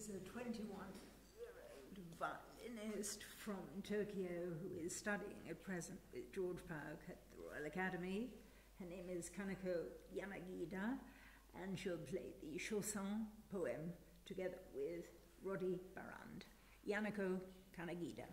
is a 21 year old violinist from Tokyo who is studying at present with George Pauk at the Royal Academy. Her name is Kanako Yanagida, and she'll play the Chausson poem together with Roddy Barrand. Yanako Kanagida.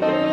Bye.